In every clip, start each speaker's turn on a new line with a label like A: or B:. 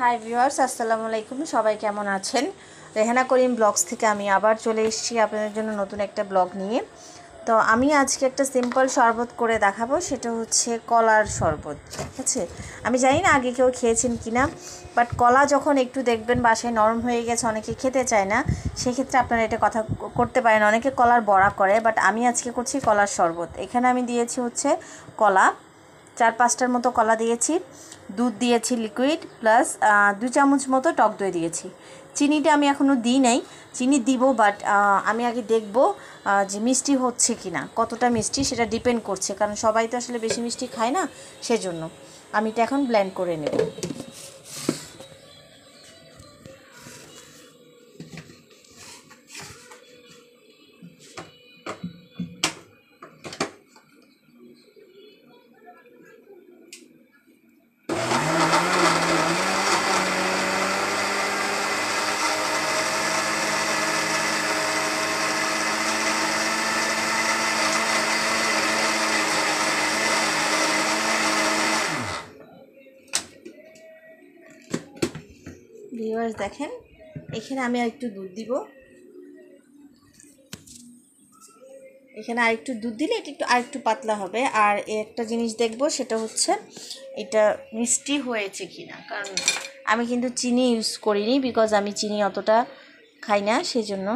A: Hi viewers আসসালামু আলাইকুম। সবাই কেমন আছেন? রেহানা করিম ব্লগস থেকে আমি আবার চলে এসেছি আপনাদের জন্য নতুন একটা ব্লগ নিয়ে। তো আমি আজকে একটা সিম্পল শরবত করে দেখাবো, সেটা হচ্ছে কলার শরবত, ঠিক আছে? আমি জানি না আগে কেউ খেয়েছেন কি না বাট কলা যখন একটু দেখবেন বাসায় নরম হয়ে গেছে, অনেকে খেতে চায় না, সেক্ষেত্রে আপনারা এটা কথা করতে পারেন। অনেকে কলার বড়া করে বাট আমি আজকে করছি কলার শরবত। এখানে আমি দিয়েছি হচ্ছে কলা চার পাঁচটার মতো কলা দিয়েছি, দুধ দিয়েছি লিকুইড প্লাস দু চামচ মতো টক দই দিয়েছি। চিনিটা আমি এখনও দিই নাই, চিনি দিব বাট আমি আগে দেখব যে মিষ্টি হচ্ছে কি না কতটা মিষ্টি সেটা ডিপেন্ড করছে, কারণ সবাই তো আসলে বেশি মিষ্টি খায় না, সেজন্য। আমি এটা এখন ব্ল্যান্ড করে নেব। ভিউয়ার্স দেখেন, এখানে আমি আর একটু দুধ দিব। এখানে আর একটু দুধ দিলে এটা একটু আর একটু পাতলা হবে। আর একটা জিনিস দেখব, সেটা হচ্ছে এটা মিষ্টি হয়েছে কি না কারণ আমি কিন্তু চিনি ইউজ করিনি বিকজ আমি চিনি অতটা খাই না সেই জন্য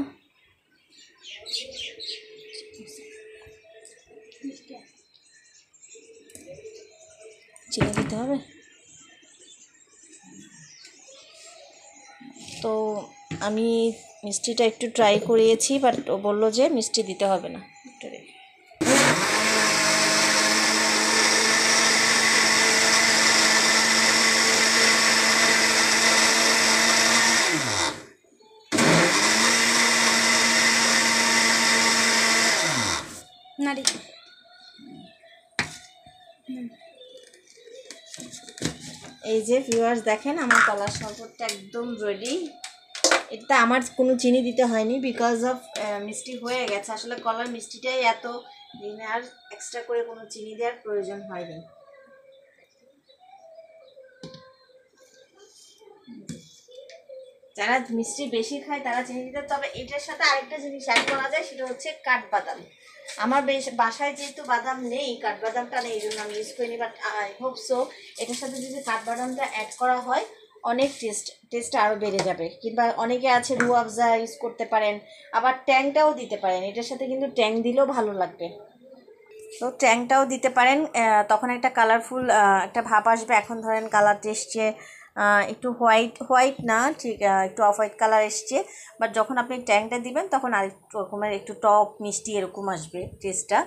A: চিনি দিতে হবে? তো আমি মিষ্টিটা একটু ট্রাই করিয়েছি বাট ও বলল যে মিষ্টি দিতে হবে না। এই যে ভিউয়ার্স দেখেন, আমার কলার শরবতটা একদম রেডি এটা আমার কোনো চিনি দিতে হয়নি বিকজ অফ মিষ্টি হয়ে গেছে। আসলে কলার মিষ্টিটাই এত দিনে আর এক্সট্রা করে কোনো চিনি দেওয়ার প্রয়োজন হয়নি। যারা মিষ্টি বেশি খায় তারা চিনি দিতে তবে এটার সাথে আরেকটা জিনিস অ্যাড করা যায়, সেটা হচ্ছে কাঠবাদাম। আমার বেশ বাসায় যেহেতু বাদাম নেই কাঠবাদামটা নেই এই জন্য আমি ইউজ করিনি বাট আই হোপ সো এটার সাথে যদি কাঠবাদামটা অ্যাড করা হয় অনেক টেস্ট টেস্ট আরও বেড়ে যাবে। কিংবা অনেকে আছে রু আফজা ইউজ করতে পারেন আবার ট্যাংটাও দিতে পারেন এটার সাথে কিন্তু ট্যাং দিলেও ভালো লাগবে। তো ট্যাংটাও দিতে পারেন তখন একটা কালারফুল একটা ভাব আসবে। এখন ধরেন কালার আহ, একটু হোয়াইট হোয়াইট না, ঠিক একটু অফ হোয়াইট কালার এসছে। বাট যখন আপনি ট্যাংটা দিবেন, তখন আরেকটু রকমের একটু টক, মিষ্টি এরকম আসবে টেস্টটা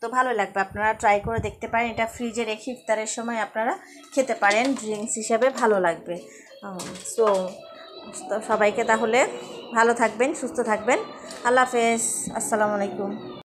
A: তো ভালো লাগবে। আপনারা ট্রাই করে দেখতে পারেন। এটা ফ্রিজে রেখে ইফতারের সময় আপনারা খেতে পারেন। ড্রিঙ্কস হিসাবে ভালো লাগবে। সো সবাইকে তাহলে ভালো থাকবেন, সুস্থ থাকবেন। আল্লাহ হাফেজ। আসসালামু আলাইকুম।